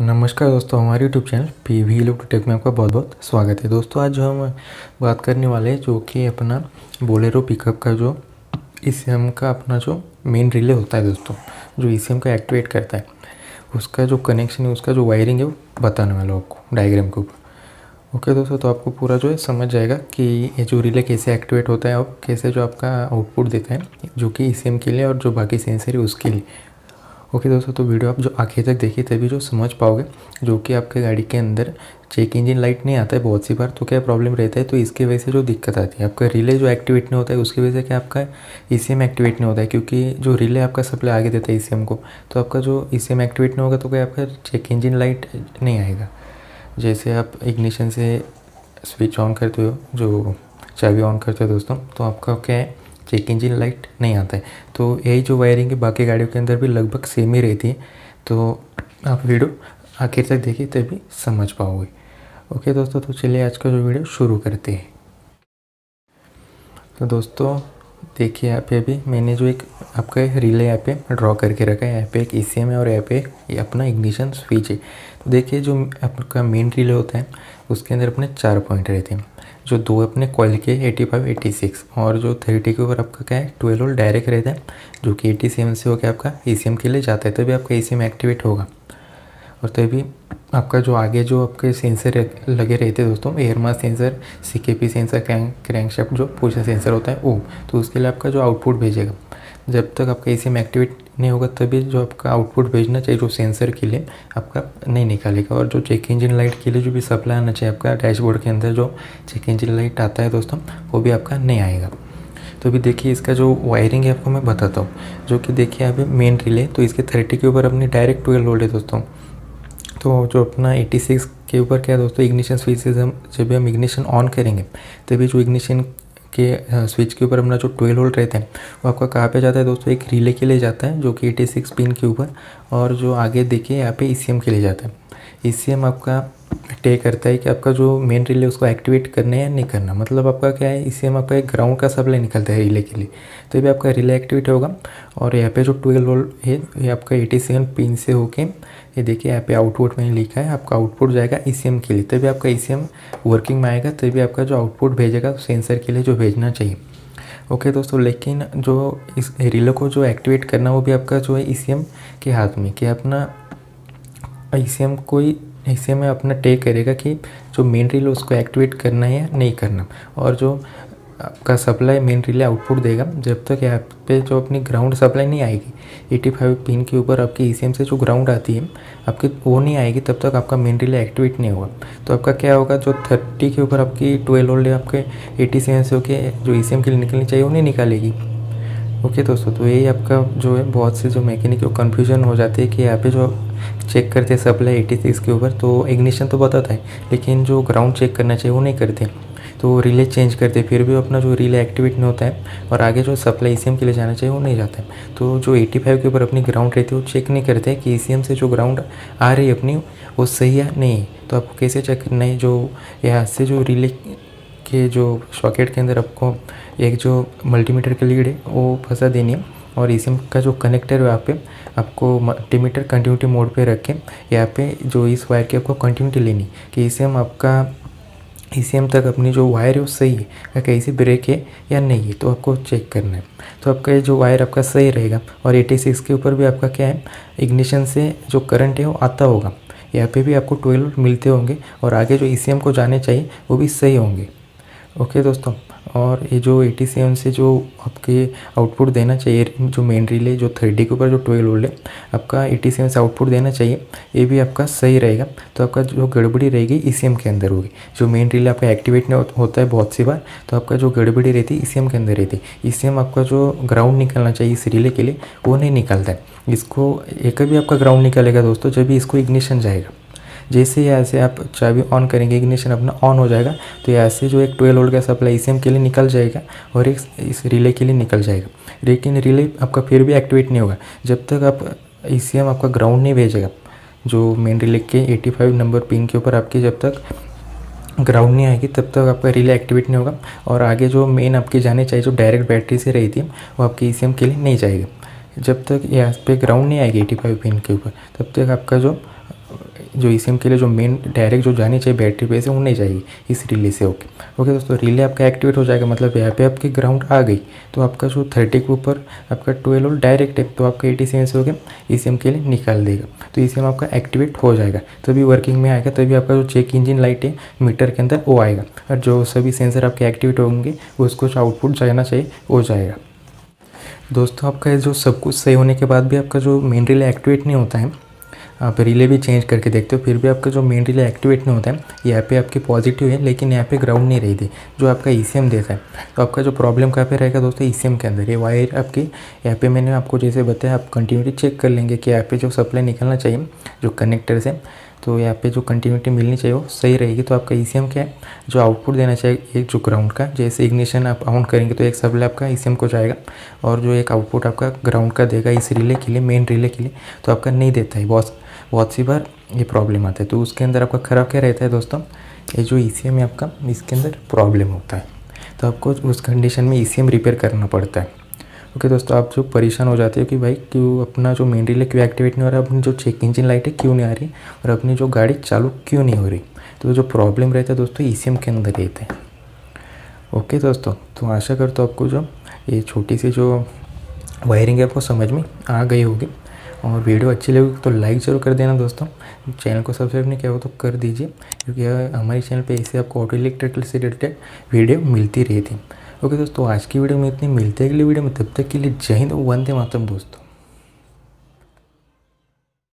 नमस्कार दोस्तों, हमारे YouTube channel P V tech में आपका बहुत बहुत स्वागत है। दोस्तों, आज जो हम बात करने वाले हैं जो कि अपना बोलेरो पिकअप का जो ईसीएम का अपना जो मेन रिले होता है दोस्तों, जो ECM का एक्टिवेट करता है, उसका जो कनेक्शन है, उसका जो वायरिंग है, वो बताने वाला आपको डायग्राम के ऊपर। ओके दोस्तों तो आपको पूरा जो है समझ जाएगा कि ये जो रिले कैसे एक्टिवेट होता है और कैसे जो आपका आउटपुट देता है, जो कि ईसीएम के लिए और जो बाकी सेंसर है, उसके लिए। ओके दोस्तों तो वीडियो आप जो आखिर तक देखिए तभी जो समझ पाओगे, जो कि आपके गाड़ी के अंदर चेक इंजन लाइट नहीं आता है बहुत सी बार तो क्या प्रॉब्लम रहता है? तो इसकी वजह से जो दिक्कत आती है, आपका रिले जो एक्टिवेट नहीं होता है, उसकी वजह से क्या आपका ई एक्टिवेट नहीं होता है, क्योंकि जो रिले आपका सप्लाई आगे देता है ई को तो आपका जो ई एक्टिवेट नहीं होगा तो क्या आपका चेक इंजन लाइट नहीं आएगा। जैसे आप इग्निशन से स्विच ऑन करते हो, जो चाबी ऑन करते हो दोस्तों तो आपका क्या है? चेक इंजन लाइट नहीं आता है। तो यही जो वायरिंग है, बाकी गाड़ियों के अंदर भी लगभग सेम ही रहती है। तो आप वीडियो आखिर तक देखिए, तभी समझ पाओगे। ओके दोस्तों तो चलिए आज का जो वीडियो शुरू करते हैं। तो दोस्तों, देखिए यहाँ पे अभी मैंने जो एक आपका रिले यहाँ पे ड्रॉ करके रखा है। यहाँ पे एक ई है और यहाँ पे ये अपना इग्निशन स्विच है। तो देखिए जो आपका मेन रिले होता है, उसके अंदर अपने चार पॉइंट रहते हैं। जो दो अपने कॉल के 85, 86 और जो थर्टी के ऊपर आपका क्या है ट्वेल्व वोल्ट डायरेक्ट रहता है जो कि एटी सेवन से होकर आपका ई के लिए जाता है तभी आपका ई एक्टिवेट होगा। और तभी आपका जो आगे जो आपके सेंसर लगे रहते हैं दोस्तों एयर मास सेंसर सी के पी सेंसर क्रैंक क्रैंक जो पूछा सेंसर होता है वो तो उसके लिए आपका जो आउटपुट भेजेगा। जब तक आपका एसीएम एक्टिवेट नहीं होगा, तभी जो आपका आउटपुट भेजना चाहिए, जो सेंसर के लिए आपका नहीं निकालेगा। और जो चेक इंजन लाइट के लिए जो भी सप्लाई आना चाहिए आपका डैशबोर्ड के अंदर, जो चेक इंजन लाइट आता है दोस्तों, वो भी आपका नहीं आएगा। तो अभी देखिए, इसका जो वायरिंग है आपको मैं बताता हूँ। जो कि देखिए अभी मेन रिले तो इसके थर्टी के ऊपर अपनी डायरेक्ट ट्वेल्व वोल्ट है दोस्तों। तो जो अपना 86 के ऊपर क्या है दोस्तों इग्निशन स्विच हम, जब भी हम इग्निशन ऑन करेंगे, तभी जो इग्निशन के स्विच के ऊपर अपना जो ट्वेल्व होल्ड रहता है, वो आपका कहाँ पे जाता है दोस्तों? एक रिले के लिए जाता है, जो कि 86 पिन के ऊपर और जो आगे देखिए यहाँ पे ई e के लिए जाता है। ई e आपका टे करता है कि आपका जो मेन रिले उसको एक्टिवेट करना है या नहीं करना। मतलब आपका क्या है, इससे हम आपका एक ग्राउंड का सप्लाई निकलता है रिले के लिए। तो ये आपका रिले एक्टिवेट होगा। और यहाँ पे जो ट्वेल्व वोल्ट है, ये आपका एटी सेवन पिन से होके, ये देखिए यहाँ पे आउटपुट मैंने लिखा है, आपका आउटपुट जाएगा ईसीएम के लिए। तभी आपका ईसीएम वर्किंग में आएगा, तभी आपका जो आउटपुट भेजेगा सेंसर के लिए जो भेजना चाहिए। ओके दोस्तों, लेकिन जो इस रिले को जो एक्टिवेट करना वो भी आपका जो है ईसीएम के हाथ में कि अपना ई कोई, ऐसे में अपना टेक करेगा कि जो मेन रिले उसको एक्टिवेट करना है या नहीं करना। और जो आपका सप्लाई मेन रिले आउटपुट देगा, जब तक यहाँ पे जो अपनी ग्राउंड सप्लाई नहीं आएगी 85 पिन के ऊपर आपकी ईसीएम से जो ग्राउंड आती है, आपकी वो नहीं आएगी, तब तक आपका मेन रिले एक्टिवेट नहीं होगा। तो आपका क्या होगा, जो 30 के ऊपर आपकी ट्वेल्व वोल्ट आपके एटी सेवन से होके जो ई के लिए निकलनी चाहिए, वो नहीं निकालेगी। ओके दोस्तों तो यही आपका जो है, बहुत से जो मैकेनिक कन्फ्यूज़न हो जाती है कि यहाँ पे जो चेक करते हैं सप्लाई एटी सिक्स के ऊपर तो इग्निशन तो बताता है, लेकिन जो ग्राउंड चेक करना चाहिए वो नहीं करते। तो रिले चेंज करते, फिर भी अपना जो रिले एक्टिवेट नहीं होता है, और आगे जो सप्लाई ई के लिए जाना चाहिए वो नहीं जाता है। तो जो 85 के ऊपर अपनी ग्राउंड रहती है, वो चेक नहीं करते कि ई से जो ग्राउंड आ रही है अपनी, वो सही है नहीं तो आपको कैसे चेक करना है, जो यहाँ से जो रिले के जो सॉकेट के अंदर आपको एक जो मल्टीमीटर की लीड है, वो फंसा देनी है। और ईसीएम का जो कनेक्टर है वहाँ पे, आपको मल्टीमीटर कंटिन्यूटी मोड पे रखें। यहाँ पे जो इस वायर की आपको कंटिन्यूटी लेनी, कि इसे हम आपका ईसीएम तक अपनी जो वायर है वो सही है, या कहीं से ब्रेक है या नहीं है तो आपको चेक करना है। तो आपका ये जो वायर आपका सही रहेगा, और एटी सिक्स के ऊपर भी आपका क्या है इग्निशन से जो करंट है वो आता होगा। यहाँ पे भी आपको ट्वेल्व मिलते होंगे, और आगे जो ईसीएम को जाने चाहिए, वो भी सही होंगे। ओके दोस्तों और ये जो एटी सेवन से जो आपके आउटपुट देना चाहिए, जो मेन रिले जो थर्टी के ऊपर जो ट्वेल्व वोल्ट है, आपका एटी सेवन से आउटपुट देना चाहिए, ये भी आपका सही रहेगा। तो आपका जो गड़बड़ी रहेगी ईसीएम के अंदर होगी। जो मेन रिले आपका एक्टिवेट नहीं होता है बहुत सी बार तो आपका जो गड़बड़ी रहती है ई के अंदर रहती है। ई आपका जो ग्राउंड निकलना चाहिए इस रिले के लिए, वो नहीं निकलता है। इसको, एक भी आपका ग्राउंड निकलेगा दोस्तों, जब भी इसको इग्निशन जाएगा। जैसे ही ऐसे आप चाबी ऑन करेंगे इग्निशन अपना ऑन हो जाएगा तो ऐसे जो एक ट्वेल्व वोल्ट का सप्लाई ई के लिए निकल जाएगा और एक इस रिले के लिए निकल जाएगा। लेकिन रिले आपका फिर भी एक्टिवेट नहीं होगा। जब तक आप ई आपका ग्राउंड नहीं भेजेगा, जो मेन रिले के 85 नंबर पिन के ऊपर आपकी जब तक ग्राउंड नहीं आएगी, तब तक आपका रिले एक्टिवेट नहीं होगा और आगे जो मेन आपकी जाने चाहिए, जो डायरेक्ट बैटरी से रही थी, वो आपकी ई के लिए नहीं जाएगा। जब तक यहाँ पे ग्राउंड नहीं आएगी 85 पिन के ऊपर, तब तक आपका जो जो ईसीएम के लिए जो मेन डायरेक्ट जो जानी चाहिए बैटरी पे से, वो नहीं जाएगी इस रिले से ओके ओके दोस्तों रिले आपका एक्टिवेट हो जाएगा मतलब यहाँ पे आपकी ग्राउंड आ गई। तो आपका जो थर्टी के ऊपर, आपका ट्वेल्व वोल्ट डायरेक्ट है तो आपका एटी से हो गया ई के लिए निकाल देगा। तो ई आपका एक्टिवेट हो जाएगा। तभी वर्किंग में आएगा, तभी आपका जो चेक इंजिन लाइट है मीटर के अंदर वो आएगा। और जो सभी सेंसर आपके एक्टिवेट होंगे, उसको जो आउटपुट जाना चाहिए, वो जाएगा। दोस्तों, आपका जो सब कुछ सही होने के बाद भी आपका जो मेन रिले एक्टिवेट नहीं होता है आप रिले भी चेंज करके देखते हो, फिर भी आपका जो मेन रिले एक्टिवेट नहीं होता है, यहाँ पे आपकी पॉजिटिव है, लेकिन यहाँ पे ग्राउंड नहीं रही थी, जो आपका ई e देता है। तो आपका जो प्रॉब्लम कहाँ पे रहेगा दोस्तों? ई e के अंदर। ये वायर आपकी, यहाँ पे मैंने आपको जैसे बताया, आप कंटिन्यूटी चेक कर लेंगे कि यहाँ पे जो सप्लाई निकलना चाहिए, जो कनेक्टर से तो यहाँ पे जो कंटिन्यूटी मिलनी चाहिए वो सही रहेगी। तो आपका ई e क्या है? जो आउटपुट देना चाहिए एक जो ग्राउंड का, जैसे इग्निशन आप ऑन करेंगे तो एक सप्लाई आपका ईसीएम को जाएगा, और जो एक आउटपुट आपका ग्राउंड का देगा इस रिले के लिए मेन रिले के लिए तो आपका नहीं देता है बहुत बहुत सी बार ये प्रॉब्लम आता है। तो उसके अंदर आपका ख़राब क्या रहता है दोस्तों? ये जो ईसीएम है आपका इसके अंदर प्रॉब्लम होता है। तो आपको उस कंडीशन में ईसीएम रिपेयर करना पड़ता है। ओके okay, दोस्तों आप जो परेशान हो जाते हो कि भाई क्यों अपना जो मेन रिले क्यों एक्टिवेट नहीं हो रहा है अपनी जो चेक इंजन लाइट है क्यों नहीं आ रही और अपनी जो गाड़ी चालू क्यों नहीं हो रही? तो जो प्रॉब्लम रहता है दोस्तों ईसीएम के अंदर रहते हैं। ओके दोस्तों तो आशा करता हूँ आपको जो ये छोटी सी जो वायरिंग है आपको समझ में आ गई होगी। और वीडियो अच्छी लगी तो लाइक ज़रूर कर देना दोस्तों। चैनल को सब्सक्राइब नहीं किया हो तो कर दीजिए, क्योंकि हमारे चैनल पे ऐसे आपको ऑटो इलेक्ट्रिकल से रिलेटेड वीडियो मिलती रहती। ओके दोस्तों, आज की वीडियो में इतनी, मिलते अगली वीडियो में, तब तक के लिए जय हिंद, वंदे मातरम दोस्तों।